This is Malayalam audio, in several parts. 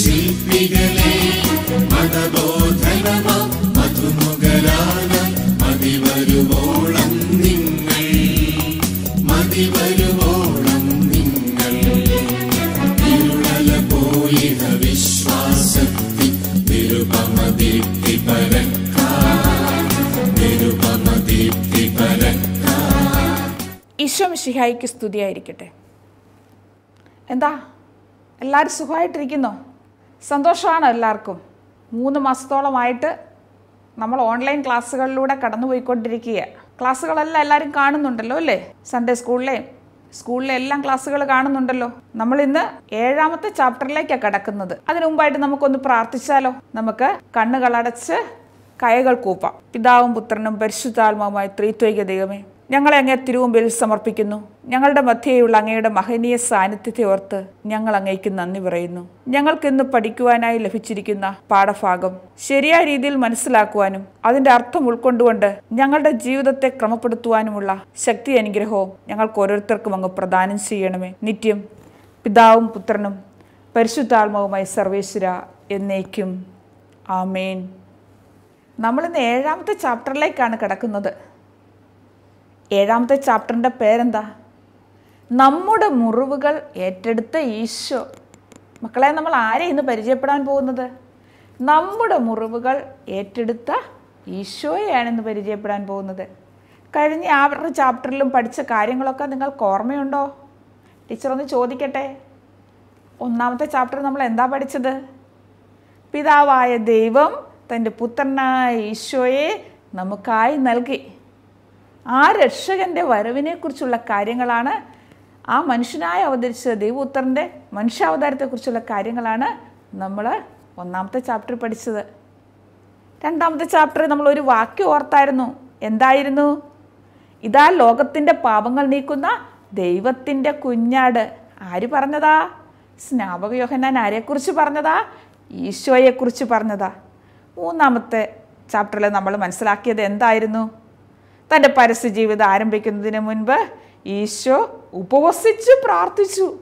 ശില്പികളെ മതബോധനമാ മതി വരുവോളം നിങ്ങൾ. മതി വരുവോളം നിങ്ങൾ. ഇരുളല പോയി വിശ്വാസത്തി പരക്കാ നിരുപമദീപ്തി പരക്കാ ഈശോ മിശിഹായിക്ക് സ്തുതിയായിരിക്കട്ടെ. എന്താ? എല്ലാവരും സുഖമായിട്ടിരിക്കുന്നോ? സന്തോഷമാണ് എല്ലാവർക്കും. മൂന്ന് മാസത്തോളമായിട്ട് നമ്മൾ ഓൺലൈൻ ക്ലാസ്സുകളിലൂടെ കടന്നുപോയിക്കൊണ്ടിരിക്കുക ക്ലാസ്സുകളെല്ലാം എല്ലാവരും കാണുന്നുണ്ടല്ലോ അല്ലേ? സൺഡേ സ്കൂളിലെയും സ്കൂളിലെ എല്ലാം ക്ലാസ്സുകൾ കാണുന്നുണ്ടല്ലോ. നമ്മൾ ഇന്ന് ഏഴാമത്തെ ചാപ്റ്ററിലേക്കാണ് കിടക്കുന്നത്. അതിനു മുമ്പായിട്ട് നമുക്കൊന്ന് പ്രാർത്ഥിച്ചാലോ? നമുക്ക് കണ്ണുകളടച്ച് കയകൾ കൂപ്പാം. പിതാവും പുത്രനും പരിശുദ്ധാത്മാവുമായി ത്രിത്വൈക ദൈവമേ ഞങ്ങളെ അങ്ങേ തിരുവുമ്പിൽ സമർപ്പിക്കുന്നു. ഞങ്ങളുടെ മധ്യയുള്ള അങ്ങയുടെ മഹനീയ സാന്നിധ്യത്തെ ഓർത്ത് ഞങ്ങൾ അങ്ങേക്ക് നന്ദി പറയുന്നു. ഞങ്ങൾക്കിന്ന് പഠിക്കുവാനായി ലഭിച്ചിരിക്കുന്ന പാഠഭാഗം ശരിയായ രീതിയിൽ മനസ്സിലാക്കുവാനും അതിന്റെ അർത്ഥം ഉൾക്കൊണ്ടുകൊണ്ട് ഞങ്ങളുടെ ജീവിതത്തെ ക്രമപ്പെടുത്തുവാനുമുള്ള ശക്തി അനുഗ്രഹവും ഞങ്ങൾക്ക് ഓരോരുത്തർക്കും അങ്ങ് പ്രദാനം ചെയ്യണമേ. നിത്യം പിതാവും പുത്രനും പരിശുദ്ധാത്മാവുമായി സർവേശ്വര എന്നേക്കും. ആമേൻ. നമ്മളിന്ന് ഏഴാമത്തെ ചാപ്റ്ററിലേക്കാണ് കിടക്കുന്നത്. ഏഴാമത്തെ ചാപ്റ്ററിന്റെ പേരെന്താ? നമ്മുടെ മുറിവുകൾ ഏറ്റെടുത്ത ഈശോ. മക്കളെ നമ്മൾ ആരെ ഇന്ന് പരിചയപ്പെടാൻ പോകുന്നത്? നമ്മുടെ മുറിവുകൾ ഏറ്റെടുത്ത ഈശോയെയാണ് ഇന്ന് പരിചയപ്പെടാൻ പോകുന്നത്. കഴിഞ്ഞ ആ ചാപ്റ്ററിലും പഠിച്ച കാര്യങ്ങളൊക്കെ നിങ്ങൾക്ക് ഓർമ്മയുണ്ടോ? ടീച്ചർ ഒന്ന് ചോദിക്കട്ടെ. ഒന്നാമത്തെ ചാപ്റ്റർ നമ്മൾ എന്താ പഠിച്ചത്? പിതാവായ ദൈവം തന്റെ പുത്രനായ ഈശോയെ നമുക്കായി നൽകി. ആ രക്ഷകന്റെ വരവിനെക്കുറിച്ചുള്ള കാര്യങ്ങളാണ് ആ മനുഷ്യനായി അവതരിച്ച ദൈവോത്തറിന്റെ മനുഷ്യാവതാരത്തെക്കുറിച്ചുള്ള കാര്യങ്ങളാണ് നമ്മൾ ഒന്നാമത്തെ ചാപ്റ്റർ പഠിച്ചത്. രണ്ടാമത്തെ ചാപ്റ്റർ നമ്മൾ ഒരു വാക്യം ഓർത്തായിരുന്നു. എന്തായിരുന്നു? ഇതാ ലോകത്തിന്റെ പാപങ്ങൾ നീക്കുന്ന ദൈവത്തിന്റെ കുഞ്ഞാട്. ആര് പറഞ്ഞതാ? സ്നാപക യോഹന്നാൻ ആരെക്കുറിച്ച് പറഞ്ഞതാ? ഈശോയെക്കുറിച്ച് പറഞ്ഞതാ. മൂന്നാമത്തെ ചാപ്റ്ററിൽ നമ്മൾ മനസ്സിലാക്കിയത് എന്തായിരുന്നു? തന്റെ പരസ്യ ജീവിതം ആരംഭിക്കുന്നതിന് മുൻപ് ഈശോ ഉപവസിച്ച് പ്രാർത്ഥിച്ചു.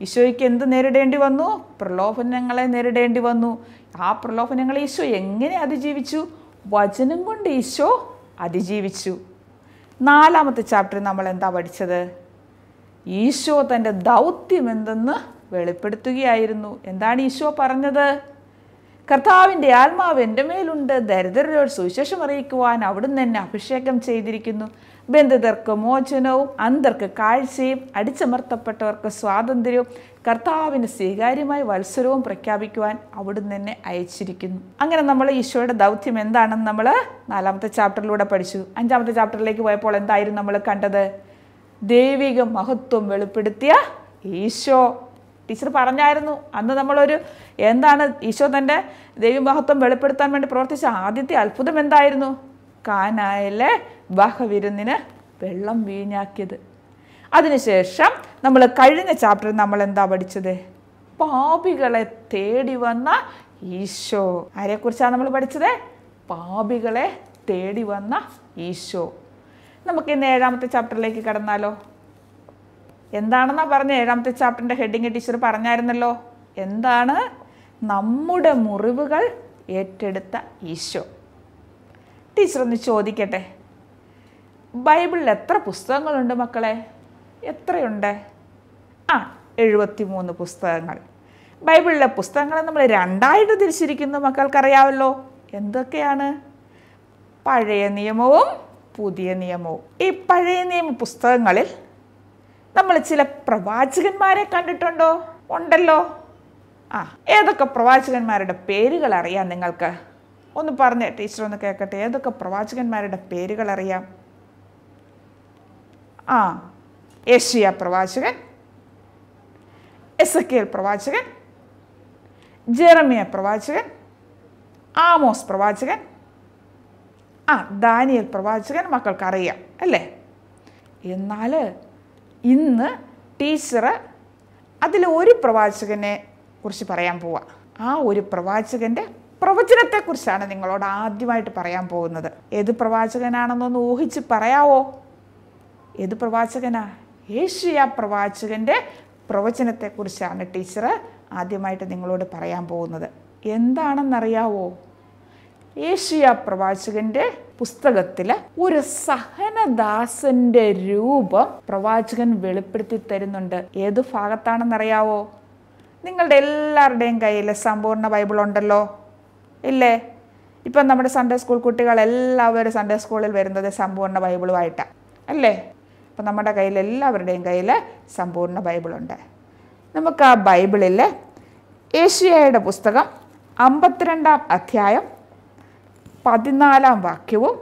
ഈശോയ്ക്ക് എന്ത് നേരിടേണ്ടി വന്നു? പ്രലോഭനങ്ങളെ നേരിടേണ്ടി വന്നു. ആ പ്രലോഭനങ്ങൾ ഈശോ എങ്ങനെ അതിജീവിച്ചു? വചനം കൊണ്ട് ഈശോ അതിജീവിച്ചു. നാലാമത്തെ ചാപ്റ്ററിൽ നമ്മൾ എന്താ പഠിച്ചത്? ഈശോ തന്റെ ദൗത്യം എന്തെന്ന് വെളിപ്പെടുത്തുകയായിരുന്നു. എന്താണ് ഈശോ പറഞ്ഞത്? കർത്താവിന്റെ ആത്മാവ് എന്റെ മേലുണ്ട്. ദരിദ്രരോട് സുവിശേഷം അറിയിക്കുവാൻ അവിടുന്ന് എന്നെ അഭിഷേകം ചെയ്തിരിക്കുന്നു. ബന്ധിതർക്ക് മോചനവും അന്തർക്ക് കാഴ്ചയും അടിച്ചമർത്തപ്പെട്ടവർക്ക് സ്വാതന്ത്ര്യവും കർത്താവിന് സ്വീകാര്യമായ വത്സരവും പ്രഖ്യാപിക്കുവാൻ അവിടുന്ന് എന്നെ അയച്ചിരിക്കുന്നു. അങ്ങനെ നമ്മൾ ഈശോയുടെ ദൗത്യം എന്താണെന്ന് നമ്മൾ നാലാമത്തെ ചാപ്റ്ററിലൂടെ പഠിച്ചു. അഞ്ചാമത്തെ ചാപ്റ്ററിലേക്ക് പോയപ്പോൾ എന്തായിരുന്നു നമ്മൾ കണ്ടത്? ദൈവിക മഹത്വം വെളിപ്പെടുത്തിയ ഈശോ. ടീച്ചർ പറഞ്ഞായിരുന്നു. അന്ന് നമ്മളൊരു എന്താണ് ഈശോ തന്റെ ദൈവമഹത്വം വെളിപ്പെടുത്താൻ വേണ്ടി പ്രവർത്തിച്ച ആദ്യത്തെ അത്ഭുതം എന്തായിരുന്നു? കാനായലെ ബഹവിരുന്നിന് വെള്ളം വീഞ്ഞാക്കിയത്. അതിനുശേഷം നമ്മൾ കഴിഞ്ഞ ചാപ്റ്ററിൽ നമ്മൾ എന്താ പഠിച്ചത്? പാപികളെ തേടി വന്ന ഈശോ. ആരെക്കുറിച്ചാണ് നമ്മൾ പഠിച്ചത്? പാപികളെ തേടി വന്ന ഈശോ. നമുക്ക് ഇന്ന് ഏഴാമത്തെ ചാപ്റ്ററിലേക്ക് കടന്നാലോ? എന്താണെന്നാ പറഞ്ഞ? ഏഴാമത്തെ ചാപ്റ്ററിന്റെ ഹെഡിങ് ടീച്ചർ പറഞ്ഞായിരുന്നല്ലോ. എന്താണ്? നമ്മുടെ മുറിവുകൾ ഏറ്റെടുത്ത ഈശോ. ടീച്ചർ ഒന്ന് ചോദിക്കട്ടെ? ബൈബിളിൽ എത്ര പുസ്തകങ്ങളുണ്ട് മക്കളെ? എത്രയുണ്ട്? ആ എഴുപത്തി മൂന്ന് പുസ്തകങ്ങൾ. ബൈബിളിലെ പുസ്തകങ്ങളെ നമ്മൾ രണ്ടായിട്ട് തിരിച്ചിരിക്കുന്നു മക്കൾക്കറിയാമല്ലോ എന്തൊക്കെയാണ്? പഴയ നിയമവും പുതിയ നിയമവും. ഈ പഴയ നിയമ പുസ്തകങ്ങളിൽ നമ്മൾ ചില പ്രവാചകന്മാരെ കണ്ടിട്ടുണ്ടോ? ഉണ്ടല്ലോ. ആ ഏതൊക്കെ പ്രവാചകന്മാരുടെ പേരുകൾ അറിയാം നിങ്ങൾക്ക്? ഒന്ന് പറഞ്ഞേ ടീച്ചർ ഒന്ന് കേൾക്കട്ടെ. ഏതൊക്കെ പ്രവാചകന്മാരുടെ പേരുകൾ അറിയാം? ആ ഏഷ്യ പ്രവാചകൻ എസക്കേൽ പ്രവാചകൻ ജെറമിയ പ്രവാചകൻ ആമോസ് പ്രവാചകൻ ആ ദാനിയൽ പ്രവാചകൻ മക്കൾക്കറിയാം അല്ലേ? എന്നാൽ ഇന്ന് ടീച്ചർ അതിൽ ഒരു പ്രവാചകനെ കുറിച്ച് പറയാൻ പോവാ. ആ ഒരു പ്രവാചകന്റെ പ്രവചനത്തെക്കുറിച്ചാണ് നിങ്ങളോട് ആദ്യമായിട്ട് പറയാൻ പോകുന്നത്. ഏത് പ്രവാചകനാണെന്നൊന്ന് ഊഹിച്ച് പറയാവോ? ഏത് പ്രവാചകനാ? യേശുയ പ്രവാചകന്റെ പ്രവചനത്തെക്കുറിച്ചാണ് ടീച്ചർ ആദ്യമായിട്ട് നിങ്ങളോട് പറയാൻ പോകുന്നത്. എന്താണെന്നറിയാവോ? ഏഷ്യ പ്രവാചകന്റെ പുസ്തകത്തിൽ ഒരു സഹനദാസന്റെ രൂപം പ്രവാചകൻ വെളിപ്പെടുത്തി തരുന്നുണ്ട്. ഏത് ഭാഗത്താണെന്നറിയാവോ? നിങ്ങളുടെ എല്ലാവരുടെയും കയ്യിൽ സമ്പൂർണ ബൈബിൾ ഉണ്ടല്ലോ. ഇല്ലേ? ഇപ്പം നമ്മുടെ സൺഡേ സ്കൂൾ കുട്ടികൾ എല്ലാവരും സൺഡേ സ്കൂളിൽ വരുന്നത് സമ്പൂർണ ബൈബിളുമായിട്ടാണ് അല്ലേ? അപ്പം നമ്മുടെ കയ്യിൽ എല്ലാവരുടെയും കയ്യിൽ സമ്പൂർണ ബൈബിളുണ്ട്. നമുക്ക് ആ ബൈബിളിൽ ഏഷ്യയുടെ പുസ്തകം അമ്പത്തിരണ്ടാം അധ്യായം പതിനാലാം വാക്യവും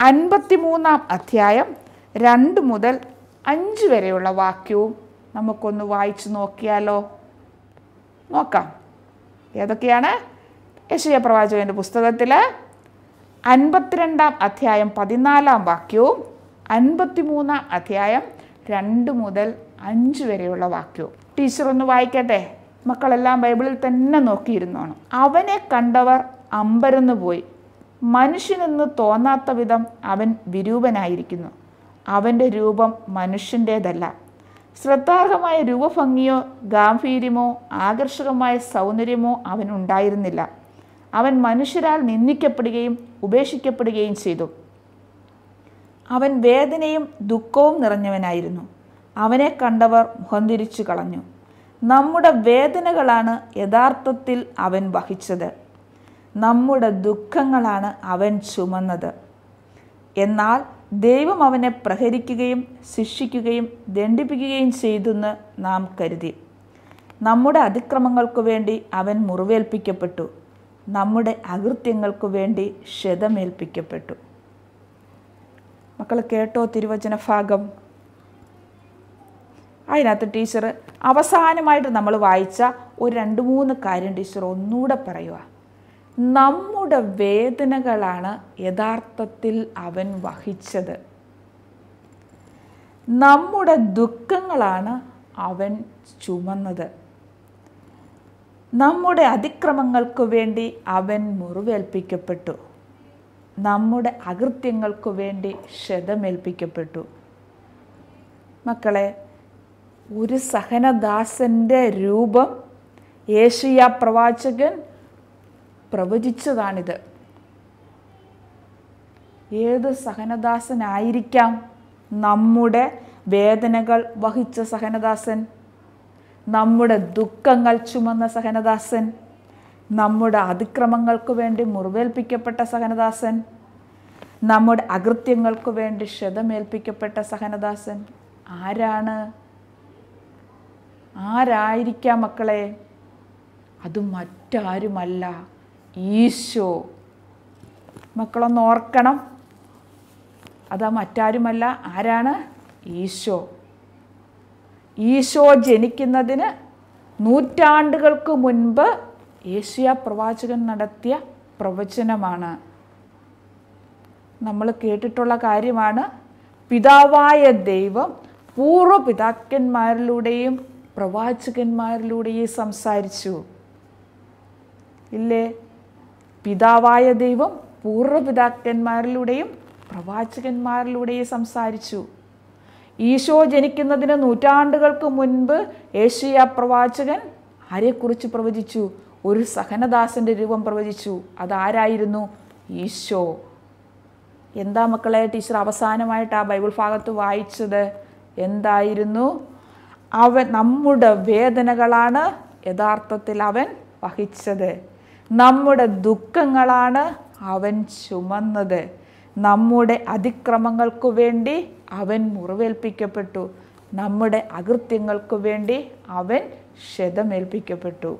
അൻപത്തിമൂന്നാം അധ്യായം രണ്ട് മുതൽ അഞ്ച് വരെയുള്ള വാക്യവും നമുക്കൊന്ന് വായിച്ചു നോക്കിയാലോ? നോക്കാം. ഏതൊക്കെയാണ്? യശയ പ്രവാചകന്റെ പുസ്തകത്തിൽ അൻപത്തിരണ്ടാം അധ്യായം പതിനാലാം വാക്യവും അൻപത്തിമൂന്നാം അധ്യായം രണ്ട് മുതൽ അഞ്ച് വരെയുള്ള വാക്യവും. ടീച്ചർ ഒന്ന് വായിക്കട്ടെ. മക്കളെല്ലാം ബൈബിളിൽ തന്നെ നോക്കിയിരുന്നോണം. അവനെ കണ്ടവർ അമ്പരന്നു പോയി മനുഷ്യനെന്ന് തോന്നാത്ത വിധം അവൻ വിരൂപനായിരിക്കുന്നു. അവന്റെ രൂപം മനുഷ്യന്റേതല്ല. ശ്രദ്ധാർഹമായ രൂപഭംഗിയോ ഗാംഭീര്യമോ ആകർഷകമായ സൗന്ദര്യമോ അവനുണ്ടായിരുന്നില്ല അവൻ മനുഷ്യരാൽ നിന്ദിക്കപ്പെടുകയും ഉപേക്ഷിക്കപ്പെടുകയും ചെയ്തു. അവൻ വേദനയും ദുഃഖവും നിറഞ്ഞവനായിരുന്നു. അവനെ കണ്ടവർ മുഖം തിരിച്ചു കളഞ്ഞു. നമ്മുടെ വേദനകളാണ് യഥാർത്ഥത്തിൽ അവൻ വഹിച്ചത്. നമ്മുടെ ദുഃഖങ്ങളാണ് അവൻ ചുമന്നത്. എന്നാൽ ദൈവം അവനെ പ്രഹരിക്കുകയും ശിക്ഷിക്കുകയും ദണ്ഡിപ്പിക്കുകയും ചെയ്തെന്ന് നാം കരുതി. നമ്മുടെ അതിക്രമങ്ങൾക്കു വേണ്ടി അവൻ മുറിവേൽപ്പിക്കപ്പെട്ടു. നമ്മുടെ അകൃത്യങ്ങൾക്കു വേണ്ടി ക്ഷതമേൽപ്പിക്കപ്പെട്ടു. മക്കൾ കേട്ടോ തിരുവചന ഭാഗം. അതിനകത്ത് ടീച്ചർ അവസാനമായിട്ട് നമ്മൾ വായിച്ച ഒരു രണ്ട് മൂന്ന് കാര്യം ടീച്ചർ ഒന്നുകൂടെ പറയുക നമ്മുടെ വേദനകളാണ് യഥാർത്ഥത്തിൽ അവൻ വഹിച്ചത്. നമ്മുടെ ദുഃഖങ്ങളാണ് അവൻ ചുമന്നത്. നമ്മുടെ അതിക്രമങ്ങൾക്ക് വേണ്ടി അവൻ മുറിവേൽപ്പിക്കപ്പെട്ടു. നമ്മുടെ അകൃത്യങ്ങൾക്ക് വേണ്ടി ക്ഷതമേൽപ്പിക്കപ്പെട്ടു. മക്കളെ ഒരു സഹനദാസന്റെ രൂപം ഏഷ്യ പ്രവാചകൻ പ്രവചിച്ചതാണിത്. ഏത് സഹനദാസനായിരിക്കാം നമ്മുടെ വേദനകൾ വഹിച്ച സഹനദാസൻ? നമ്മുടെ ദുഃഖങ്ങൾ ചുമന്ന സഹനദാസൻ? നമ്മുടെ അതിക്രമങ്ങൾക്ക് വേണ്ടി മുറിവേൽപ്പിക്കപ്പെട്ട സഹനദാസൻ? നമ്മുടെ അകൃത്യങ്ങൾക്ക് വേണ്ടി ക്ഷതമേൽപ്പിക്കപ്പെട്ട സഹനദാസൻ ആരാണ്? ആരായിരിക്കാം മക്കളെ? അത് മറ്റാരുമല്ല. ഈശോ. മക്കളൊന്ന് ഓർക്കണം. അതാ മറ്റാരുമല്ല ആരാണ്? ഈശോ. ഈശോ ജനിക്കുന്നതിന് നൂറ്റാണ്ടുകൾക്ക് മുൻപ് ഏഷ്യ പ്രവാചകൻ നടത്തിയ പ്രവചനമാണ്. നമ്മൾ കേട്ടിട്ടുള്ള കാര്യമാണ് പിതാവായ ദൈവം പൂർവ പിതാക്കന്മാരിലൂടെയും പ്രവാചകന്മാരിലൂടെയും സംസാരിച്ചു. ഇല്ലേ? പിതാവായ ദൈവം പൂർവപിതാക്കന്മാരിലൂടെയും പ്രവാചകന്മാരിലൂടെയും സംസാരിച്ചു. ഈശോ ജനിക്കുന്നതിന് നൂറ്റാണ്ടുകൾക്ക് മുൻപ് ഏഷ്യ പ്രവാചകൻ ആരെക്കുറിച്ച് പ്രവചിച്ചു? ഒരു സഹനദാസന്റെ രൂപം പ്രവചിച്ചു. അതാരായിരുന്നു? ഈശോ. എന്താ മക്കളെ ടീച്ചർ അവസാനമായിട്ട് ആ ബൈബിൾ ഭാഗത്ത് വായിച്ചത്? എന്തായിരുന്നു? അവൻ നമ്മുടെ വേദനകളാണ് യഥാർത്ഥത്തിൽ അവൻ വഹിച്ചത്. നമ്മുടെ ദുഃഖങ്ങളാണ് അവൻ ചുമന്നത്. നമ്മുടെ അതിക്രമങ്ങൾക്കു വേണ്ടി അവൻ മുറിവേൽപ്പിക്കപ്പെട്ടു. നമ്മുടെ അകൃത്യങ്ങൾക്കു വേണ്ടി അവൻ ക്ഷതമേൽപ്പിക്കപ്പെട്ടു.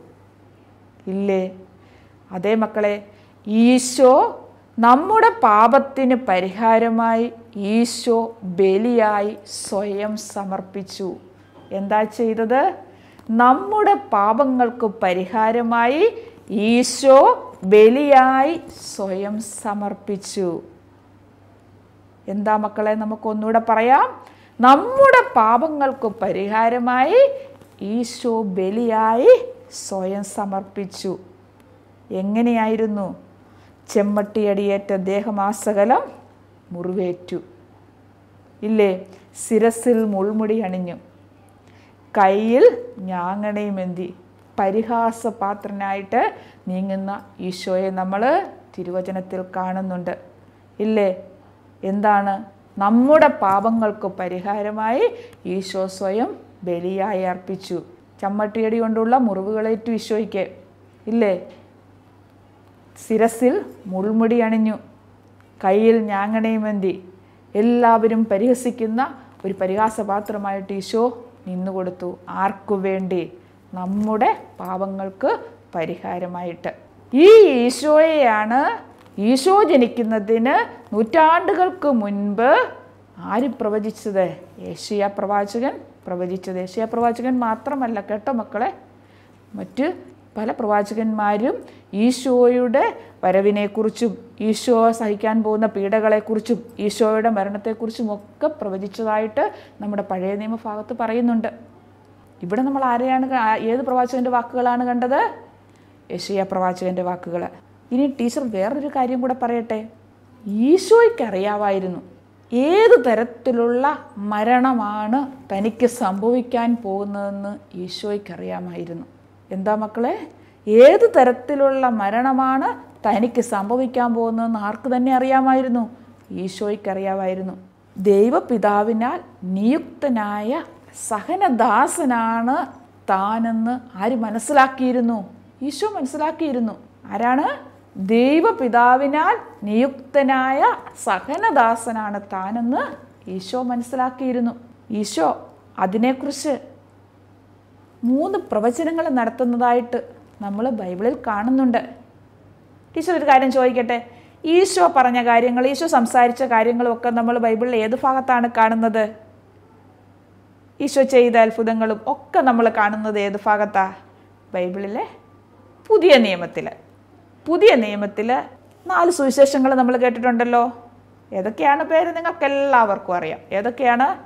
ഇല്ലേ? അതേ മക്കളെ ഈശോ നമ്മുടെ പാപത്തിന് പരിഹാരമായി ഈശോ ബലിയായി സ്വയം സമർപ്പിച്ചു. എന്താ ചെയ്തത്? നമ്മുടെ പാപങ്ങൾക്ക് പരിഹാരമായി ഈശോ ബലിയായി സ്വയം സമർപ്പിച്ചു. എന്താ മക്കളെ നമുക്കൊന്നുകൂടെ പറയാം. നമ്മുടെ പാപങ്ങൾക്ക് പരിഹാരമായി ഈശോ ബലിയായി സ്വയം സമർപ്പിച്ചു. എങ്ങനെയായിരുന്നു? ചെമ്മട്ടിയടിയേറ്റ ദേഹമാസകലം മുറിവേറ്റു. ഇല്ലേ? ശിരസിൽ മുൾമുടി അണിഞ്ഞു. കയ്യിൽ ഞാങ്ങണയുമെന്തി പരിഹാസപാത്രനായിട്ട് നീങ്ങുന്ന ഈശോയെ നമ്മൾ തിരുവചനത്തിൽ കാണുന്നുണ്ട്. ഇല്ലേ? എന്താണ്? നമ്മുടെ പാപങ്ങൾക്ക് പരിഹാരമായി ഈശോ സ്വയം ബലിയായി അർപ്പിച്ചു. ചമ്മട്ടിയടി കൊണ്ടുള്ള മുറിവുകളേറ്റു ഈശോയ്ക്ക്. ഇല്ലേ? ശിരസിൽ മുൾമുടി അണിഞ്ഞു. കയ്യിൽ ഞാങ്ങണയുമെന്തി എല്ലാവരും പരിഹസിക്കുന്ന ഒരു പരിഹാസപാത്രമായിട്ട് ഈശോ നിന്നുകൊടുത്തു. ആർക്കു വേണ്ടി? നമ്മുടെ പാപങ്ങൾക്ക് പരിഹാരമായിട്ട്. ഈ ഈശോയെയാണ് ഈശോ ജനിക്കുന്നതിന് നൂറ്റാണ്ടുകൾക്ക് മുൻപ് ആര് പ്രവചിച്ചത്? ഏഷ്യ പ്രവാചകൻ പ്രവചിച്ചത്. ഏഷ്യ പ്രവാചകൻ മാത്രമല്ല കേട്ടോ മക്കളെ. മറ്റ് പല പ്രവാചകന്മാരും ഈശോയുടെ വരവിനെക്കുറിച്ചും ഈശോ സഹിക്കാൻ പോകുന്ന പീഡകളെക്കുറിച്ചും ഈശോയുടെ മരണത്തെക്കുറിച്ചും ഒക്കെ പ്രവചിച്ചതായിട്ട് നമ്മുടെ പഴയ നിയമഭാഗത്ത് പറയുന്നുണ്ട്. ഇവിടെ നമ്മൾ ആരെയാണ് ഏത് പ്രവാചകന്റെ വാക്കുകളാണ് കണ്ടത്? യശയ പ്രവാചകന്റെ വാക്കുകൾ ഇനി ടീച്ചർ വേറൊരു കാര്യം കൂടെ പറയട്ടെ. ഈശോയ്ക്ക് അറിയാമായിരുന്നു ഏത് തരത്തിലുള്ള മരണമാണ് തനിക്ക് സംഭവിക്കാൻ പോകുന്നതെന്ന് ഈശോയ്ക്ക് അറിയാമായിരുന്നു എന്താ മക്കളെ? ഏത് തരത്തിലുള്ള മരണമാണ് തനിക്ക് സംഭവിക്കാൻ പോകുന്നതെന്ന് ആർക്ക് തന്നെ അറിയാമായിരുന്നു? ഈശോയ്ക്ക് അറിയാമായിരുന്നു ദൈവപിതാവിനാൽ നിയുക്തനായ സഹനദാസനാണ് താനെന്ന് ആര് മനസ്സിലാക്കിയിരുന്നു? ഈശോ മനസ്സിലാക്കിയിരുന്നു. ആരാണ്? ദൈവപിതാവിനാൽ നിയുക്തനായ സഹനദാസനാണ് താനെന്ന് ഈശോ മനസ്സിലാക്കിയിരുന്നു. ഈശോ അതിനെക്കുറിച്ച് മൂന്ന് പ്രവചനങ്ങൾ നടത്തുന്നതായിട്ട് നമ്മൾ ബൈബിളിൽ കാണുന്നുണ്ട്. ടീച്ചർ ഒരു കാര്യം ചോദിക്കട്ടെ? ഈശോ പറഞ്ഞ കാര്യങ്ങൾ ഈശോ സംസാരിച്ച കാര്യങ്ങളൊക്കെ നമ്മൾ ബൈബിളിൽ ഏത് ഭാഗത്താണ് കാണുന്നത്? ഈശോ ചെയ്ത അത്ഭുതങ്ങളും ഒക്കെ നമ്മൾ കാണുന്നത് ഏത് ഭാഗത്താ? ബൈബിളിലെ പുതിയ നിയമത്തിൽ പുതിയ നിയമത്തിൽ നാല് സുവിശേഷങ്ങൾ നമ്മൾ കേട്ടിട്ടുണ്ടല്ലോ. ഏതൊക്കെയാണ് പേര് നിങ്ങൾക്ക് എല്ലാവർക്കും അറിയാം. ഏതൊക്കെയാണ്?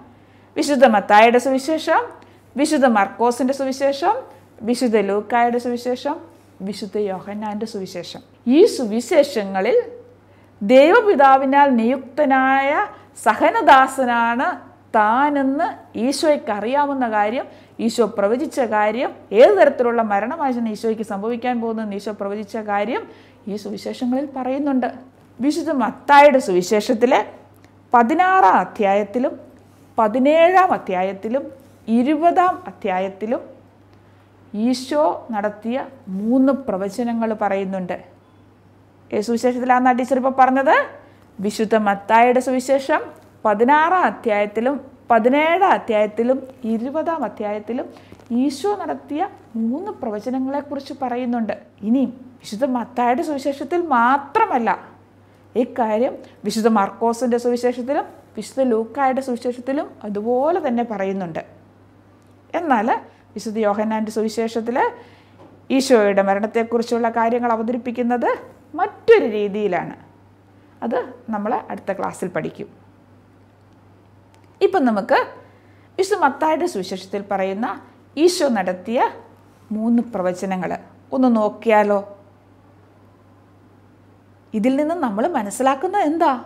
വിശുദ്ധ മത്തായുടെ സുവിശേഷം വിശുദ്ധ മർക്കോസിന്റെ സുവിശേഷം വിശുദ്ധ ലൂക്കായുടെ സുവിശേഷം വിശുദ്ധ യോഹന്നാന്റെ സുവിശേഷം. ഈ സുവിശേഷങ്ങളിൽ ദൈവപിതാവിനാൽ നിയുക്തനായ സഹനദാസനാണ് താനെന്ന് ഈശോയ്ക്ക് അറിയാവുന്ന കാര്യം ഈശോ പ്രവചിച്ച കാര്യം ഏത് തരത്തിലുള്ള മരണമായിരുന്നു ഈശോയ്ക്ക് സംഭവിക്കാൻ പോകുന്നതെന്ന് ഈശോ പ്രവചിച്ച കാര്യം ഈ സുവിശേഷങ്ങളിൽ പറയുന്നുണ്ട്. വിശുദ്ധ മത്തായുടെ സുവിശേഷത്തിലെ പതിനാറാം അധ്യായത്തിലും പതിനേഴാം അധ്യായത്തിലും ഇരുപതാം അധ്യായത്തിലും ഈശോ നടത്തിയ മൂന്ന് പ്രവചനങ്ങൾ പറയുന്നുണ്ട്. ഏ സുവിശേഷത്തിലാണെന്നാ ടീച്ചർ ഇപ്പോൾ പറഞ്ഞത്? വിശുദ്ധ മത്തായുടെ സുവിശേഷം പതിനാറാം അധ്യായത്തിലും പതിനേഴാം അധ്യായത്തിലും ഇരുപതാം അധ്യായത്തിലും ഈശോ നടത്തിയ മൂന്ന് പ്രവചനങ്ങളെക്കുറിച്ച് പറയുന്നുണ്ട്. ഇനിയും വിശുദ്ധ മത്തായുടെ സുവിശേഷത്തിൽ മാത്രമല്ല ഇക്കാര്യം വിശുദ്ധ മർക്കോസിന്റെ സുവിശേഷത്തിലും വിശുദ്ധ ലൂക്കായുടെ സുവിശേഷത്തിലും അതുപോലെ തന്നെ പറയുന്നുണ്ട്. എന്നാൽ വിശുദ്ധ യോഹന്നാന്റെ സുവിശേഷത്തിൽ ഈശോയുടെ മരണത്തെക്കുറിച്ചുള്ള കാര്യങ്ങൾ അവതരിപ്പിക്കുന്നത് മറ്റൊരു രീതിയിലാണ്. അത് നമ്മൾ അടുത്ത ക്ലാസ്സിൽ പഠിക്കും. ഇപ്പം നമുക്ക് വിശു മത്തായുടെ സുവിശേഷത്തിൽ പറയുന്ന ഈശോ നടത്തിയ മൂന്ന് പ്രവചനങ്ങൾ ഒന്ന് നോക്കിയാലോ? ഇതിൽ നിന്ന് നമ്മൾ മനസ്സിലാക്കുന്നത് എന്താ?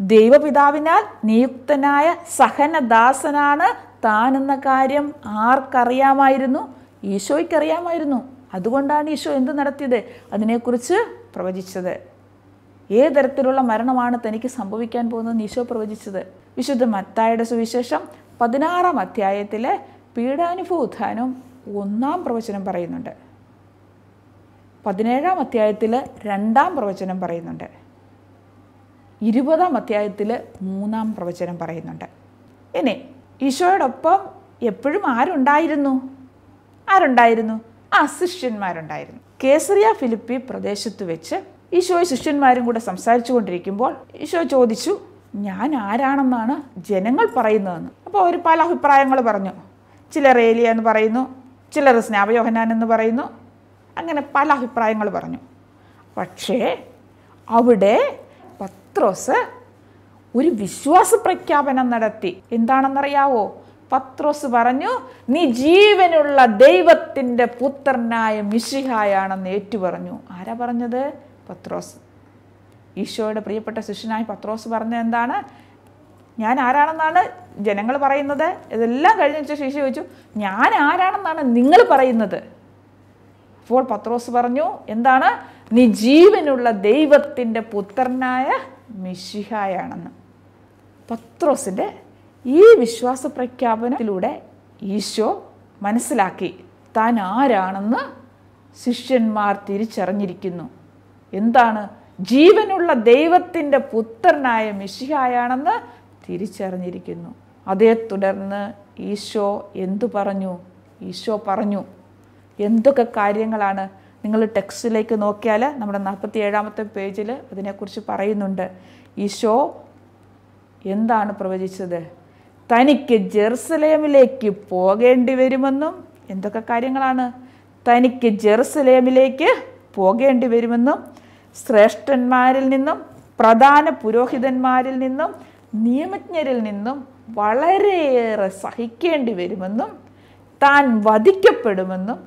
ദൈവപിതാവിനാൽ നിയുക്തനായ സഹനദാസനാണ് താൻ എന്ന കാര്യം ആർക്കറിയാമായിരുന്നു? ഈശോയ്ക്കറിയാമായിരുന്നു. അതുകൊണ്ടാണ് ഈശോ എന്ത് നടത്തിയത്? അതിനെക്കുറിച്ച് പ്രവചിച്ചത്. ഏത് തരത്തിലുള്ള മരണമാണ് തനിക്ക് സംഭവിക്കാൻ പോകുന്നതെന്ന് ഈശോ പ്രവചിച്ചത്? വിശുദ്ധ മത്തായുടെ സുവിശേഷം പതിനാറാം അധ്യായത്തിലെ പീഡാനുഭവോത്ഥാനം ഒന്നാം പ്രവചനം പറയുന്നുണ്ട്. പതിനേഴാം അധ്യായത്തിൽ രണ്ടാം പ്രവചനം പറയുന്നുണ്ട്. ഇരുപതാം അധ്യായത്തിൽ മൂന്നാം പ്രവചനം പറയുന്നുണ്ട്. ഇനി ഈശോയോടൊപ്പം എപ്പോഴും ആരുണ്ടായിരുന്നു? ആരുണ്ടായിരുന്നു? ആ ശിഷ്യന്മാരുണ്ടായിരുന്നു. കേസറിയ ഫിലിപ്പി പ്രദേശത്ത് വെച്ച് ഈശോയും ശിഷ്യന്മാരും കൂടെ സംസാരിച്ചു കൊണ്ടിരിക്കുമ്പോൾ ഈശോ ചോദിച്ചു ഞാൻ ആരാണെന്നാണ് ജനങ്ങൾ പറയുന്നതെന്ന്. അപ്പോൾ അവർ പല അഭിപ്രായങ്ങൾ പറഞ്ഞു. ചിലർ ഏലിയ എന്ന് പറയുന്നു ചിലർ സ്നാപയോഹനാൻ എന്ന് പറയുന്നു അങ്ങനെ പല അഭിപ്രായങ്ങൾ പറഞ്ഞു. പക്ഷേ അവിടെ പത്രോസ് ഒരു വിശ്വാസ പ്രഖ്യാപനം നടത്തി. എന്താണെന്നറിയാവോ? പത്രോസ് പറഞ്ഞു നീ ജീവനുള്ള ദൈവത്തിന്റെ പുത്രനായ മിശിഹായാണെന്ന് ഏറ്റുപറഞ്ഞു. ആരാ പറഞ്ഞത്? പത്രോസ്. ഈശോയുടെ പ്രിയപ്പെട്ട ശിഷ്യനായി പത്രോസ് പറഞ്ഞത് എന്താണ്? ഞാൻ ആരാണെന്നാണ് ജനങ്ങൾ പറയുന്നത്? ഇതെല്ലാം കഴിഞ്ഞ വെച്ച ശിഷ്യ ചോദിച്ചു ഞാൻ ആരാണെന്നാണ് നിങ്ങൾ പറയുന്നത്? അപ്പോൾ പത്രോസ് പറഞ്ഞു എന്താണ്? നീ ജീവനുള്ള ദൈവത്തിന്റെ പുത്രനായ മിശിഹായാണെന്ന്. പത്രോസിന്റെ ഈ വിശ്വാസ പ്രഖ്യാപനത്തിലൂടെ ഈശോ മനസ്സിലാക്കി താൻ ആരാണെന്ന് ശിഷ്യന്മാർ തിരിച്ചറിഞ്ഞിരിക്കുന്നു. എന്താണ്? ജീവനുള്ള ദൈവത്തിന്റെ പുത്രനായ മിശിഹായാണെന്ന് തിരിച്ചറിഞ്ഞിരിക്കുന്നു. അതേ തുടർന്ന് ഈശോ എന്തു പറഞ്ഞു? ഈശോ പറഞ്ഞു എന്തൊക്കെ കാര്യങ്ങളാണ്? നിങ്ങൾ ടെക്സ്റ്റിലേക്ക് നോക്കിയാൽ നമ്മുടെ നാൽപ്പത്തി ഏഴാമത്തെ പേജിൽ അതിനെക്കുറിച്ച് പറയുന്നുണ്ട്. ഈശോ എന്താണ് പ്രവചിച്ചത്? തനിക്ക് ജെറുസലേമിലേക്ക് പോകേണ്ടി വരുമെന്നും എന്തൊക്കെ കാര്യങ്ങളാണ്? തനിക്ക് ജെറുസലേമിലേക്ക് പോകേണ്ടി വരുമെന്നും ശ്രേഷ്ഠന്മാരിൽ നിന്നും പ്രധാന പുരോഹിതന്മാരിൽ നിന്നും നിയമജ്ഞരിൽ നിന്നും വളരെയേറെ സഹിക്കേണ്ടി വരുമെന്നും താൻ വധിക്കപ്പെടുമെന്നും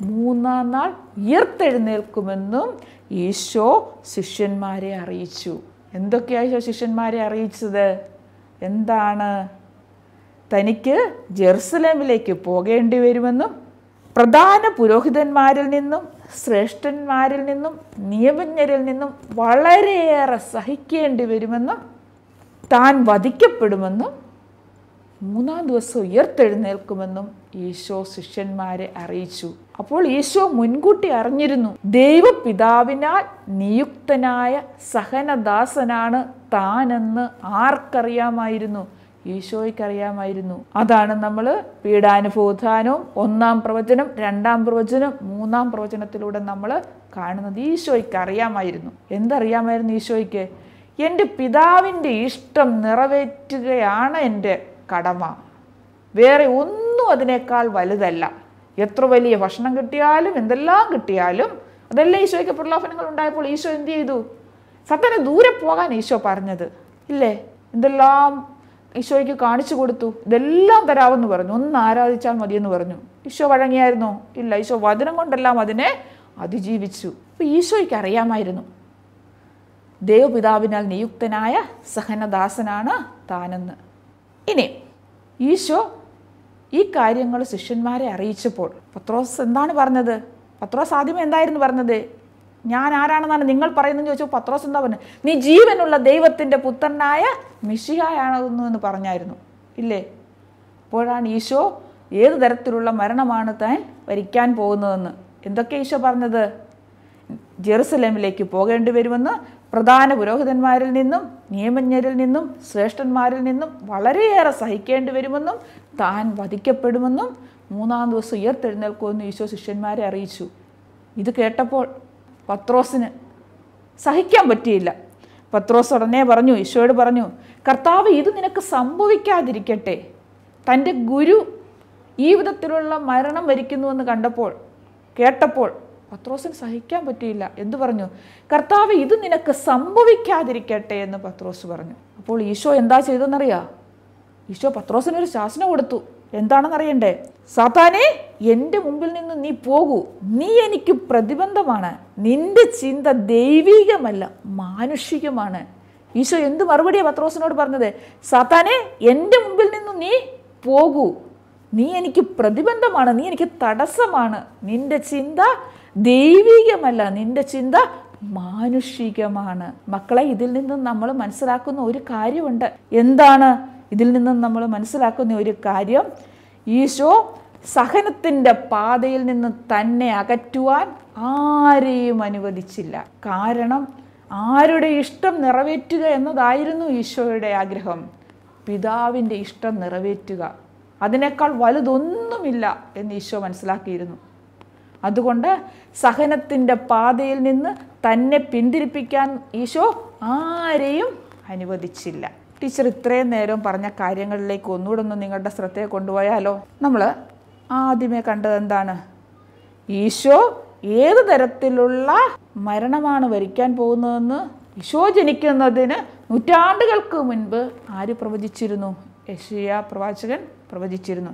മൂന്നാം നാൾ ഉയർത്തെഴുന്നേൽക്കുമെന്നും ഈശോ ശിഷ്യന്മാരെ അറിയിച്ചു. എന്തൊക്കെയാണ് ഈശോ ശിഷ്യന്മാരെ അറിയിച്ചത്? എന്താണ്? തനിക്ക് ജെറുസലേമിലേക്ക് പോകേണ്ടി വരുമെന്നും പ്രധാന പുരോഹിതന്മാരിൽ നിന്നും ശ്രേഷ്ഠന്മാരിൽ നിന്നും നിയമജ്ഞരിൽ നിന്നും വളരെയേറെ സഹിക്കേണ്ടി വരുമെന്നും താൻ വധിക്കപ്പെടുമെന്നും മൂന്നാം ദിവസം ഉയർത്തെഴുന്നേൽക്കുമെന്നും ഈശോ ശിഷ്യന്മാരെ അറിയിച്ചു. അപ്പോൾ ഈശോ മുൻകൂട്ടി അറിഞ്ഞിരുന്നു ദൈവപിതാവിനാൽ നിയുക്തനായ സഹനദാസനാണ് താനെന്ന് ആർക്കറിയാമായിരുന്നു. ഈശോയ്ക്ക് അറിയാമായിരുന്നു അതാണ് നമ്മൾ പീഡാനുഭൂതാനവും ഒന്നാം പ്രവചനം രണ്ടാം പ്രവചനം മൂന്നാം പ്രവചനത്തിലൂടെ നമ്മൾ കാണുന്നത് ഈശോയ്ക്ക് അറിയാമായിരുന്നു എന്തറിയാമായിരുന്നു ഈശോയ്ക്ക്? എന്റെ പിതാവിന്റെ ഇഷ്ടം നിറവേറ്റുകയാണ് എന്റെ കടമ. വേറെ ഒന്നും അതിനേക്കാൾ വലുതല്ല. എത്ര വലിയ ഭക്ഷണം കിട്ടിയാലും എന്തെല്ലാം കിട്ടിയാലും അതെല്ലാം ഈശോയ്ക്ക് പ്രലോഭനങ്ങൾ ഉണ്ടായപ്പോൾ ഈശോ എന്ത് ചെയ്തു? സത്തനെ ദൂരെ പോകാൻ ഈശോ പറഞ്ഞത്. ഇല്ലേ? എന്തെല്ലാം ഈശോയ്ക്ക് കാണിച്ചു കൊടുത്തു. ഇതെല്ലാം തരാമെന്ന് പറഞ്ഞു. ഒന്ന് ആരാധിച്ചാൽ മതിയെന്ന് പറഞ്ഞു. ഈശോ വഴങ്ങിയായിരുന്നോ? ഇല്ല. ഈശോ വചനം കൊണ്ടെല്ലാം അതിനെ അതിജീവിച്ചു. അപ്പം ഈശോയ്ക്ക് അറിയാമായിരുന്നു. ദേവപിതാവിനാൽ നിയുക്തനായ സഹനദാസനാണ് താനെന്ന്. ഇനി ഈശോ ഈ കാര്യങ്ങൾ ശിഷ്യന്മാരെ അറിയിച്ചപ്പോൾ പത്രോസ് എന്താണ് പറഞ്ഞത്? പത്രോസ് ആദ്യമേ എന്തായിരുന്നു പറഞ്ഞത്? ഞാൻ ആരാണെന്നാണ് നിങ്ങൾ പറയുന്നതെന്ന് ചോദിച്ചു പത്രോസ് എന്താ പറഞ്ഞത്? നീ ജീവനുള്ള ദൈവത്തിന്റെ പുത്രനായ മിഷിഹായാണെന്നു എന്ന് പറഞ്ഞായിരുന്നു. ഇല്ലേ? അപ്പോഴാണ് ഈശോ ഏത് തരത്തിലുള്ള മരണമാണ് താൻ വരിക്കാൻ പോകുന്നതെന്ന്. എന്തൊക്കെ ഈശോ പറഞ്ഞത്? ജെറുസലേമിലേക്ക് പോകേണ്ടി വരുമെന്ന് പ്രധാന പുരോഹിതന്മാരിൽ നിന്നും നിയമജ്ഞരിൽ നിന്നും ശ്രേഷ്ഠന്മാരിൽ നിന്നും വളരെയേറെ സഹിക്കേണ്ടി വരുമെന്നും താൻ വധിക്കപ്പെടുമെന്നും മൂന്നാം ദിവസം ഉയർത്തെഴുന്നേൽക്കുമെന്ന് ഈശോ ശിഷ്യന്മാരെ അറിയിച്ചു. ഇത് കേട്ടപ്പോൾ പത്രോസിന് സഹിക്കാൻ പറ്റിയില്ല. പത്രോസ് ഉടനെ പറഞ്ഞു ഈശോയോട് പറഞ്ഞു കർത്താവ് ഇത് നിനക്ക് സംഭവിക്കാതിരിക്കട്ടെ. തന്റെ ഗുരു ഈ വിധത്തിലുള്ള മരണം വരിക്കുന്നുവെന്ന് കണ്ടപ്പോൾ കേട്ടപ്പോൾ പത്രോസിന് സഹിക്കാൻ പറ്റിയില്ല. എന്ന് പറഞ്ഞു? കർത്താവ് ഇത് നിനക്ക് സംഭവിക്കാതിരിക്കട്ടെ എന്ന് പത്രോസ് പറഞ്ഞു. അപ്പോൾ ഈശോ എന്താ ചെയ്തെന്നറിയാ ഈശോ പത്രോസിനൊരു ശാസന കൊടുത്തു. എന്താണെന്നറിയണ്ടേ? സാത്താനെ എന്റെ മുമ്പിൽ നിന്ന് നീ പോകൂ. നീ എനിക്ക് പ്രതിബന്ധമാണ്. നിന്റെ ചിന്ത ദൈവികമല്ല മാനുഷികമാണ്. ഈശോ എന്ത് മറുപടിയാണ് പത്രോസിനോട് പറഞ്ഞത്? സാത്താനെ എന്റെ മുമ്പിൽ നിന്ന് നീ പോകൂ. നീ എനിക്ക് പ്രതിബന്ധമാണ് നീ എനിക്ക് തടസ്സമാണ്. നിന്റെ ചിന്ത ദൈവികമല്ല നിന്റെ ചിന്ത മാനുഷികമാണ്. മക്കളെ ഇതിൽ നിന്നും നമ്മൾ മനസ്സിലാക്കുന്ന ഒരു കാര്യമുണ്ട്. എന്താണ്? ഇതിൽ നിന്നും നമ്മൾ മനസ്സിലാക്കുന്ന ഒരു കാര്യം ഈശോ സഹനത്തിന്റെ പാതയിൽ നിന്ന് തന്നെ അകറ്റുവാൻ ആരെയും അനുവദിച്ചില്ല. കാരണം ആരുടെ ഇഷ്ടം നിറവേറ്റുക എന്നതായിരുന്നു ഈശോയുടെ ആഗ്രഹം. പിതാവിന്റെ ഇഷ്ടം നിറവേറ്റുക. അതിനേക്കാൾ വലുതൊന്നുമില്ല എന്ന് ഈശോ മനസ്സിലാക്കിയിരുന്നു. അതുകൊണ്ട് സഹനത്തിന്റെ പാതയിൽ നിന്ന് തന്നെ പിന്തിരിപ്പിക്കാൻ ഈശോ ആരെയും അനുവദിച്ചില്ല. ടീച്ചർ ഇത്രയും നേരം പറഞ്ഞ കാര്യങ്ങളിലേക്ക് ഒന്നുകൂടെ ഒന്ന് നിങ്ങളുടെ ശ്രദ്ധയെ കൊണ്ടുപോയാലോ? നമ്മൾ ആദ്യമേ കണ്ടത് എന്താണ്? ഈശോ ഏത് തരത്തിലുള്ള മരണമാണ് വരിക്കാൻ പോകുന്നതെന്ന് ഈശോ ജനിക്കുന്നതിന് നൂറ്റാണ്ടുകൾക്ക് മുൻപ് ആര് പ്രവചിച്ചിരുന്നു? യഷിയ പ്രവാചകൻ പ്രവചിച്ചിരുന്നു.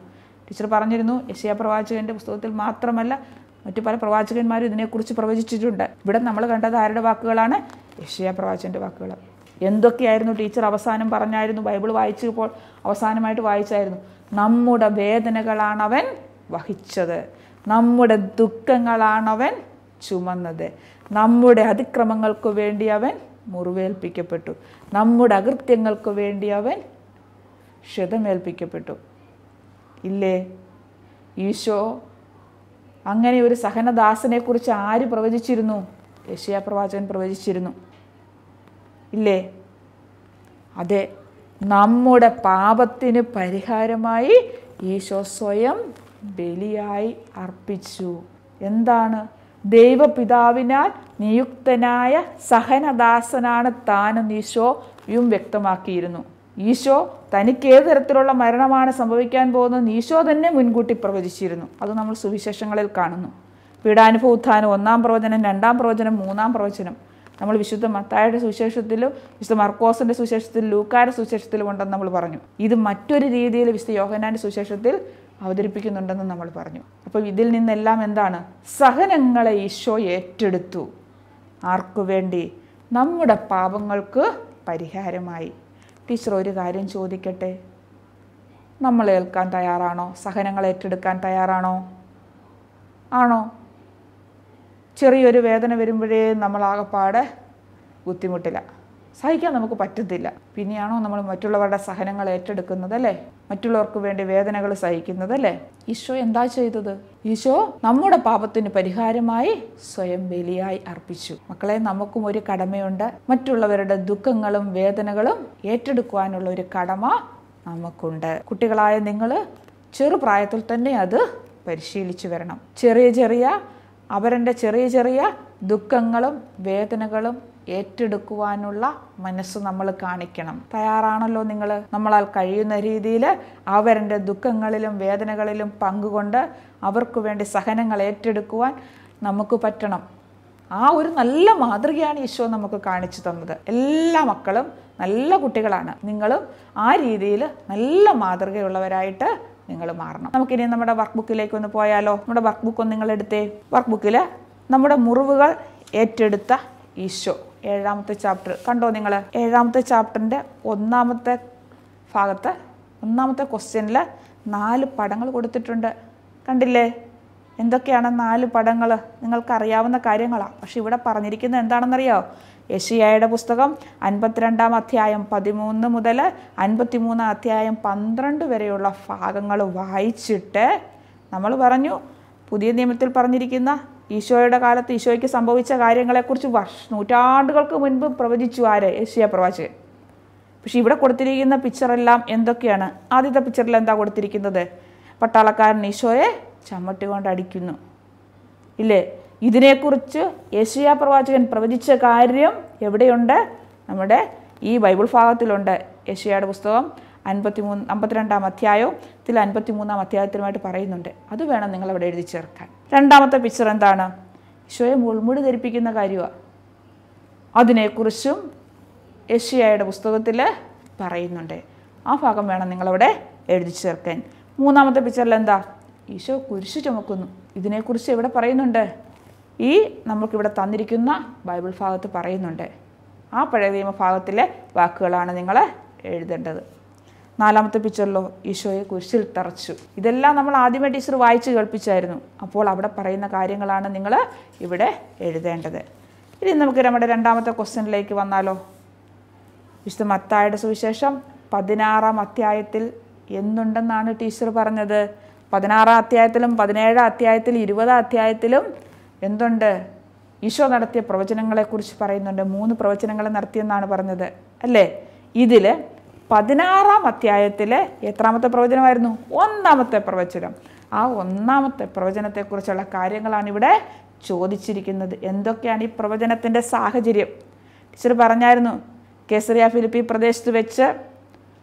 ടീച്ചർ പറഞ്ഞിരുന്നു യഷിയ പ്രവാചകന്റെ പുസ്തകത്തിൽ മാത്രമല്ല മറ്റു പല പ്രവാചകന്മാരും ഇതിനെക്കുറിച്ച് പ്രവചിച്ചിട്ടുണ്ട്. ഇവിടെ നമ്മൾ കണ്ടത് ആരുടെ വാക്കുകളാണ്? യഷിയ പ്രവാചകന്റെ വാക്കുകൾ എന്തൊക്കെയായിരുന്നു ടീച്ചർ അവസാനം പറഞ്ഞായിരുന്നു? ബൈബിൾ വായിച്ചപ്പോൾ അവസാനമായിട്ട് വായിച്ചായിരുന്നു. നമ്മുടെ വേദനകളാണ് അവൻ വഹിച്ചത്. നമ്മുടെ ദുഃഖങ്ങളാണവൻ ചുമന്നത്. നമ്മുടെ അതിക്രമങ്ങൾക്ക് വേണ്ടി അവൻ മുറിവേൽപ്പിക്കപ്പെട്ടു. നമ്മുടെ അകൃത്യങ്ങൾക്ക് വേണ്ടി അവൻ ക്ഷതമേൽപ്പിക്കപ്പെട്ടു. ഇല്ലേ? ഈശോ അങ്ങനെ ഒരു സഹനദാസനെക്കുറിച്ച് ആര് പ്രവചിച്ചിരുന്നു? യശയാ പ്രവാചകൻ പ്രവചിച്ചിരുന്നു. ഇല്ലേ? അതെ നമ്മുടെ പാപത്തിന് പരിഹാരമായി ഈശോ സ്വയം ബലിയായി അർപ്പിച്ചു. എന്താണ്? ദൈവപിതാവിനാൽ നിയുക്തനായ സഹനദാസനാണ് താനെന്ന് ഈശോയും വ്യക്തമാക്കിയിരുന്നു. ഈശോ തനിക്ക് ഏത് തരത്തിലുള്ള മരണമാണ് സംഭവിക്കാൻ പോകുന്നത് ഈശോ തന്നെ മുൻകൂട്ടി പ്രവചിച്ചിരുന്നു. അത് നമ്മൾ സുവിശേഷങ്ങളിൽ കാണുന്നു. പീഡാനുഭവ ഉത്ഥാനം ഒന്നാം പ്രവചനം രണ്ടാം പ്രവചനം മൂന്നാം പ്രവചനം. നമ്മൾ വിശുദ്ധ മത്തായുടെ സുശേഷത്തിലും വിശുദ്ധ മർക്കോസിന്റെ സുശേഷത്തിലും ലൂക്കായുടെ സുശേഷത്തിലും ഉണ്ടെന്ന് നമ്മൾ പറഞ്ഞു. ഇത് മറ്റൊരു രീതിയിൽ വിശുദ്ധ യോഹനാന്റെ സുശേഷത്തിൽ അവതരിപ്പിക്കുന്നുണ്ടെന്ന് നമ്മൾ പറഞ്ഞു. അപ്പോൾ ഇതിൽ നിന്നെല്ലാം എന്താണ്? സഹനങ്ങളെ ഈശോ ഏറ്റെടുത്തു. ആർക്കു വേണ്ടി? നമ്മുടെ പാപങ്ങൾക്ക് പരിഹാരമായി. ടീച്ചർ ഒരു കാര്യം ചോദിക്കട്ടെ? നമ്മൾ ഏൽക്കാൻ തയ്യാറാണോ? സഹനങ്ങൾ ഏറ്റെടുക്കാൻ തയ്യാറാണോ? ആണോ? ചെറിയൊരു വേദന വരുമ്പോഴേ നമ്മളാകെപ്പാടെ ബുദ്ധിമുട്ടില്ല. സഹിക്കാൻ നമുക്ക് പറ്റത്തില്ല. പിന്നെയാണോ നമ്മൾ മറ്റുള്ളവരുടെ സഹനങ്ങൾ ഏറ്റെടുക്കുന്നത് അല്ലേ? മറ്റുള്ളവർക്ക് വേണ്ടി വേദനകൾ സഹിക്കുന്നത് അല്ലേ? ഈശോ എന്താ ചെയ്തത്? ഈശോ നമ്മുടെ പാപത്തിന് പരിഹാരമായി സ്വയം ബലിയായി അർപ്പിച്ചു. മക്കളെ നമുക്കും ഒരു കടമയുണ്ട്. മറ്റുള്ളവരുടെ ദുഃഖങ്ങളും വേദനകളും ഏറ്റെടുക്കുവാനുള്ള ഒരു കടമ നമുക്കുണ്ട്. കുട്ടികളായ നിങ്ങൾ ചെറുപ്രായത്തിൽ തന്നെ അത് പരിശീലിച്ചു വരണം. ചെറിയ ചെറിയ അവരുടെ ചെറിയ ചെറിയ ദുഃഖങ്ങളും വേദനകളും ഏറ്റെടുക്കുവാനുള്ള മനസ്സ് നമ്മൾ കാണിക്കണം. തയ്യാറാണല്ലോ നിങ്ങൾ. നമ്മളാൽ കഴിയുന്ന രീതിയിൽ അവരുടെ ദുഃഖങ്ങളിലും വേദനകളിലും പങ്കുകൊണ്ട് അവർക്ക് വേണ്ടി സഹനങ്ങൾ ഏറ്റെടുക്കുവാൻ നമുക്ക് പറ്റണം. ആ ഒരു നല്ല മാതൃകയാണ് ഈശോ നമുക്ക് കാണിച്ചു തന്നത്. എല്ലാ മക്കളും നല്ല കുട്ടികളാണ്. നിങ്ങളും ആ രീതിയിൽ നല്ല മാതൃകയുള്ളവരായിട്ട് നിങ്ങൾ മാറണം. നമുക്കിനി നമ്മുടെ വർക്ക് ബുക്കിലേക്ക് ഒന്ന് പോയാലോ? നമ്മുടെ വർക്ക് ബുക്ക് ഒന്ന് നിങ്ങൾ എടുത്തേ. വർക്ക് ബുക്കിൽ നമ്മുടെ മുറിവുകൾ ഏറ്റെടുത്ത ഈശോ ഏഴാമത്തെ ചാപ്റ്റർ കണ്ടോ നിങ്ങൾ ഏഴാമത്തെ ചാപ്റ്ററിന്റെ ഒന്നാമത്തെ ഭാഗത്ത് ഒന്നാമത്തെ ക്വസ്റ്റ്യനിൽ നാല് പടങ്ങൾ കൊടുത്തിട്ടുണ്ട്. കണ്ടില്ലേ? എന്തൊക്കെയാണ് നാല് പടങ്ങൾ നിങ്ങൾക്ക് അറിയാവുന്ന കാര്യങ്ങളാണ് പക്ഷെ ഇവിടെ പറഞ്ഞിരിക്കുന്നത് എന്താണെന്നറിയോ? യഷിയായുടെ പുസ്തകം അൻപത്തിരണ്ടാം അധ്യായം പതിമൂന്ന് മുതൽ അൻപത്തിമൂന്നാം അധ്യായം പന്ത്രണ്ട് വരെയുള്ള ഭാഗങ്ങൾ വായിച്ചിട്ട് നമ്മൾ പറഞ്ഞു പുതിയ നിയമത്തിൽ പറഞ്ഞിരിക്കുന്ന ഈശോയുടെ കാലത്ത് ഈശോയ്ക്ക് സംഭവിച്ച കാര്യങ്ങളെക്കുറിച്ച് വർഷ നൂറ്റാണ്ടുകൾക്ക് മുൻപ് പ്രവചിച്ചു ആര്? യേശിയ പ്രവാചകൻ. പക്ഷേ ഇവിടെ കൊടുത്തിരിക്കുന്ന പിക്ചറെല്ലാം എന്തൊക്കെയാണ്? ആദ്യത്തെ പിക്ചറിൽ എന്താ കൊടുത്തിരിക്കുന്നത്? പട്ടാളക്കാരൻ ഈശോയെ ചമ്മട്ടി കൊണ്ട് അടിക്കുന്നു ഇല്ലേ? ഇതിനെക്കുറിച്ച് യേശുയാ പ്രവാചകൻ പ്രവചിച്ച കാര്യം എവിടെയുണ്ട്? നമ്മുടെ ഈ ബൈബിൾ ഭാഗത്തിലുണ്ട്. യേശയ്യയുടെ പുസ്തകം അൻപത്തി മൂന്ന് അമ്പത്തിരണ്ടാം അധ്യായത്തിൽ അൻപത്തി മൂന്നാം അധ്യായത്തിലുമായിട്ട് പറയുന്നുണ്ട്. അത് വേണം നിങ്ങൾ അവിടെ എഴുതി ചേർക്കാൻ. രണ്ടാമത്തെ പിക്ചർ എന്താണ്? ഈശോയെ മുൾമുടി ധരിപ്പിക്കുന്ന കാര്യമാണ് അതിനെക്കുറിച്ചും യേശുയായുടെ പുസ്തകത്തിൽ പറയുന്നുണ്ട്. ആ ഭാഗം വേണം നിങ്ങളവിടെ എഴുതി ചേർക്കാൻ. മൂന്നാമത്തെ പിക്ചറിൽ എന്താ? ഈശോ കുരിശ് ചുമക്കുന്നു. ഇതിനെക്കുറിച്ച് ഇവിടെ പറയുന്നുണ്ട്? ഈ നമുക്കിവിടെ തന്നിരിക്കുന്ന ബൈബിൾ ഭാഗത്ത് പറയുന്നുണ്ട്. ആ പഴയ നിയമ ഭാഗത്തിലെ വാക്കുകളാണ് നിങ്ങൾ എഴുതേണ്ടത്. നാലാമത്തെ പിക്ചറിലോ ഈശോയെ കുരിശിൽ തറച്ചു. ഇതെല്ലാം നമ്മൾ ആദ്യമേ ടീച്ചർ വായിച്ച് കേൾപ്പിച്ചായിരുന്നു. അപ്പോൾ അവിടെ പറയുന്ന കാര്യങ്ങളാണ് നിങ്ങൾ ഇവിടെ എഴുതേണ്ടത്. ഇനി നമുക്ക് നമ്മുടെ രണ്ടാമത്തെ ക്വസ്റ്റ്യനിലേക്ക് വന്നാലോ? വിശുദ്ധ മത്തായുടെ സുവിശേഷം പതിനാറാം അധ്യായത്തിൽ എന്നുണ്ടെന്നാണ് ടീച്ചർ പറഞ്ഞത്? പതിനാറാം അധ്യായത്തിലും പതിനേഴാം അധ്യായത്തിലും ഇരുപതാം അധ്യായത്തിലും എന്തുണ്ട്? ഈശോ നടത്തിയ പ്രവചനങ്ങളെക്കുറിച്ച് പറയുന്നുണ്ട്. മൂന്ന് പ്രവചനങ്ങൾ നടത്തിയെന്നാണ് പറഞ്ഞത്. അല്ലേ? ഇതിൽ പതിനാറാം അധ്യായത്തിലെ എത്രാമത്തെ പ്രവചനമായിരുന്നു? ഒന്നാമത്തെ പ്രവചനം. ആ ഒന്നാമത്തെ പ്രവചനത്തെക്കുറിച്ചുള്ള കാര്യങ്ങളാണ് ഇവിടെ ചോദിച്ചിരിക്കുന്നത്. എന്തൊക്കെയാണ് ഈ പ്രവചനത്തിന്റെ സാഹചര്യം? ടീച്ചർ പറഞ്ഞായിരുന്നു കേസറിയ ഫിലിപ്പി പ്രദേശത്ത് വെച്ച്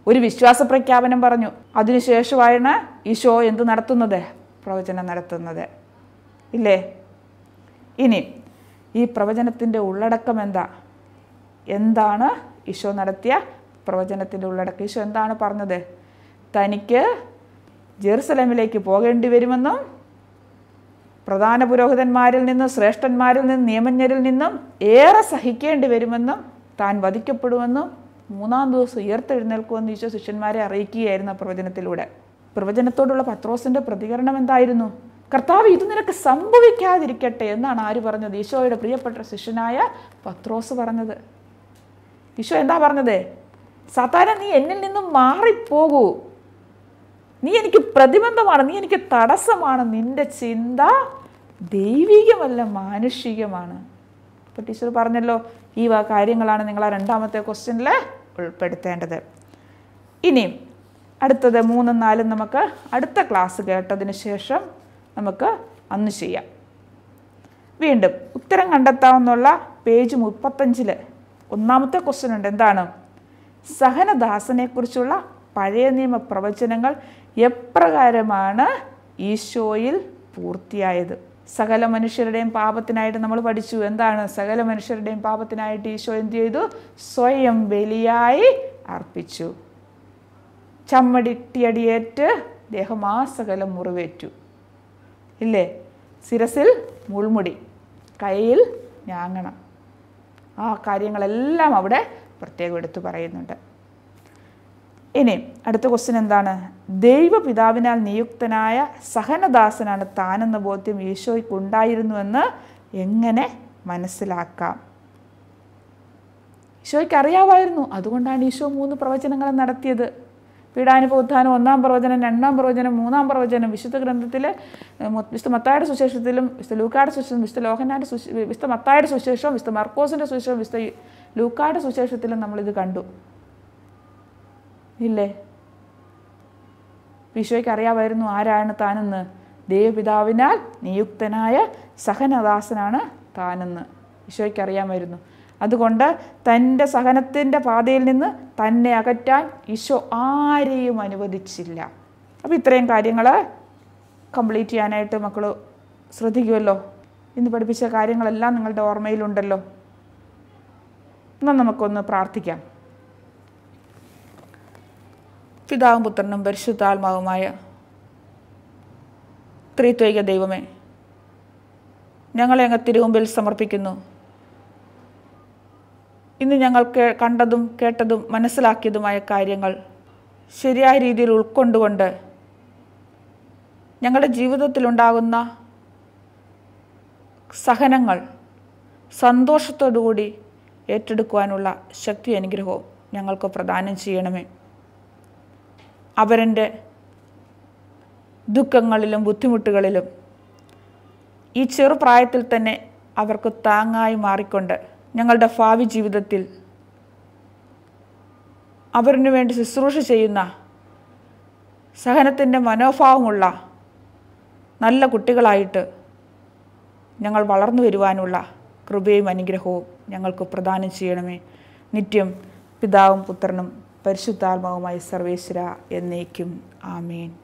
ഒരു വിശ്വാസ പ്രഖ്യാപനം പറഞ്ഞു. അതിനുശേഷമാണ് ഈശോ എന്ത് നടത്തുന്നത്? പ്രവചനം നടത്തുന്നത്. ഇല്ലേ? ഇനി ഈ പ്രവചനത്തിന്റെ ഉള്ളടക്കം എന്താ? എന്താണ് ഈശോ നടത്തിയ പ്രവചനത്തിന്റെ ഉള്ളടക്കം? ഈശോ എന്താണ് പറഞ്ഞത്? തനിക്ക് ജെറുസലമിലേക്ക് പോകേണ്ടി വരുമെന്നും പ്രധാന പുരോഹിതന്മാരിൽ നിന്നും ശ്രേഷ്ഠന്മാരിൽ നിന്നും നിയമജ്ഞരിൽ നിന്നും ഏറെ സഹിക്കേണ്ടി വരുമെന്നും താൻ വധിക്കപ്പെടുമെന്നും മൂന്നാം ദിവസം ഉയർത്തെഴുന്നേൽക്കുമെന്ന് ഈശോ ശിഷ്യന്മാരെ അറിയിക്കുകയായിരുന്നു പ്രവചനത്തിലൂടെ. പ്രവചനത്തോടുള്ള പത്രോസിന്റെ പ്രതികരണം എന്തായിരുന്നു? കർത്താവ് ഇത് നിനക്ക് സംഭവിക്കാതിരിക്കട്ടെ എന്നാണ് ആര് പറഞ്ഞത്? ഈശോയുടെ പ്രിയപ്പെട്ട ശിഷ്യനായ പത്രോസ് പറഞ്ഞത്. ഈശോ എന്താ പറഞ്ഞത്? സാധാരണ നീ എന്നിൽ നിന്നും മാറിപ്പോകൂ. നീ എനിക്ക് പ്രതിബന്ധമാണ് നീ എനിക്ക് തടസ്സമാണ്. നിന്റെ ചിന്ത ദൈവികമല്ല മാനുഷികമാണ്. അപ്പോൾ ടീച്ചർ പറഞ്ഞല്ലോ ഈ കാര്യങ്ങളാണ് നിങ്ങൾ ആ രണ്ടാമത്തെ ക്വസ്റ്റ്യനിൽ ഉൾപ്പെടുത്തേണ്ടത്. ഇനിയും അടുത്തത് മൂന്നും നാലും നമുക്ക് അടുത്ത ക്ലാസ് കേട്ടതിന് ശേഷം നമുക്ക് അന്ന് ചെയ്യാം. വീണ്ടും ഉത്തരം കണ്ടെത്താവുന്നുള്ള പേജ് മുപ്പത്തഞ്ചിൽ ഒന്നാമത്തെ ക്വസ്റ്റ്യൻ ഉണ്ട്. എന്താണ്? സഹനദാസനെക്കുറിച്ചുള്ള പഴയ നിയമ പ്രവചനങ്ങൾ എപ്രകാരമാണ് ഈശോയിൽ പൂർത്തിയായത്? സകല മനുഷ്യരുടെയും പാപത്തിനായിട്ട് നമ്മൾ പഠിച്ചു. എന്താണ്? സകല മനുഷ്യരുടെയും പാപത്തിനായിട്ട് ഈശോ എന്ത് ചെയ്തു? സ്വയം ബലിയായി അർപ്പിച്ചു. ചമ്മടിട്ടിയടിയേറ്റ് ദേഹമാസകലം മുറിവേറ്റു. ഇല്ലേ? ശിരസിൽ മുൾമുടി കയ്യിൽ ഞാങ്ങണം. ആ കാര്യങ്ങളെല്ലാം അവിടെ പ്രത്യേകം എടുത്തു പറയുന്നുണ്ട്. ഇനി അടുത്ത ക്വസ്റ്റ്യൻ എന്താണ്? ദൈവപിതാവിനാൽ നിയുക്തനായ സഹനദാസനാണ് താനെന്ന ബോധ്യം ഈശോയ്ക്ക് ഉണ്ടായിരുന്നുവെന്ന് എങ്ങനെ മനസ്സിലാക്കാം? ഈശോയ്ക്ക് അറിയാമായിരുന്നു. അതുകൊണ്ടാണ് ഈശോ മൂന്ന് പ്രവചനങ്ങൾ നടത്തിയത്. പീഡാനുഭവത്ഥാനം ഒന്നാം പ്രവചനം രണ്ടാം പ്രവചനം മൂന്നാം പ്രവചനം വിശുദ്ധ ഗ്രന്ഥത്തിൽ വിശുദ്ധ മത്തായുടെ സുശേഷത്തിലും വിശുദ്ധ ലൂക്കായുടെ സുശേഷം വിശുദ്ധ ലോഹനാന്റെ സുശ വിശുദ്ധ മത്തായുടെ സുശേഷവും വിശുദ്ധ മർക്കോസിന്റെ സുശേഷവും വിശുദ്ധ ലൂക്കായുടെ സുശേഷത്തിലും നമ്മളിത് കണ്ടു. ഇല്ലേ? ഈശോയ്ക്ക് അറിയാമായിരുന്നു ആരാണ് താനെന്ന്. ദൈവപിതാവിനാൽ നിയുക്തനായ സഹനദാസനാണ് താനെന്ന്. ഈശോയ്ക്ക് അറിയാമായിരുന്നു. അതുകൊണ്ട് തന്റെ സഹനത്തിന്റെ പാതയിൽ നിന്ന് തന്നെ അകറ്റാൻ ഈശോ ആരെയും അനുവദിച്ചില്ല. അപ്പോൾ ഇത്രയും കാര്യങ്ങൾ കംപ്ലീറ്റ് ചെയ്യാനായിട്ട് മക്കൾ ശ്രദ്ധിക്കുമല്ലോ? ഇന്ന് പഠിപ്പിച്ച കാര്യങ്ങളെല്ലാം നിങ്ങളുടെ ഓർമ്മയിലുണ്ടല്ലോ? എന്നാൽ നമുക്കൊന്ന് പ്രാർത്ഥിക്കാം. പിതാവും പുത്രനും പരിശുദ്ധാത്മാവുമായ ത്രിത്വൈക ദൈവമേ ഞങ്ങളെ അങ്ങ് തിരുമുമ്പിൽ സമർപ്പിക്കുന്നു. ഇന്ന് ഞങ്ങൾ കണ്ടതും കേട്ടതും മനസ്സിലാക്കിയതുമായ കാര്യങ്ങൾ ശരിയായ രീതിയിൽ ഉൾക്കൊണ്ടുകൊണ്ട് ഞങ്ങളുടെ ജീവിതത്തിലുണ്ടാകുന്ന സഹനങ്ങൾ സന്തോഷത്തോടുകൂടി ഏറ്റെടുക്കുവാനുള്ള ശക്തി അനുഗ്രഹവും ഞങ്ങൾക്ക് പ്രദാനം ചെയ്യണമേ. അവരന്റെ ദുഃഖങ്ങളിലും ബുദ്ധിമുട്ടുകളിലും ഈ ചെറുപ്രായത്തിൽ തന്നെ അവർക്ക് താങ്ങായി മാറിക്കൊണ്ട് ഞങ്ങളുടെ ഭാവി ജീവിതത്തിൽ അവരിനു വേണ്ടി ശുശ്രൂഷ ചെയ്യുന്ന സഹനത്തിന്റെ മനോഭാവമുള്ള നല്ല കുട്ടികളായിട്ട് ഞങ്ങൾ വളർന്നു വരുവാനുള്ള കൃപയും അനുഗ്രഹവും ഞങ്ങൾക്ക് പ്രദാനം ചെയ്യണമേ. നിത്യം പിതാവും പുത്രനും പരിശുദ്ധാത്മാവുമായി സർവേശ്വര എന്നേക്കും. ആമേൻ.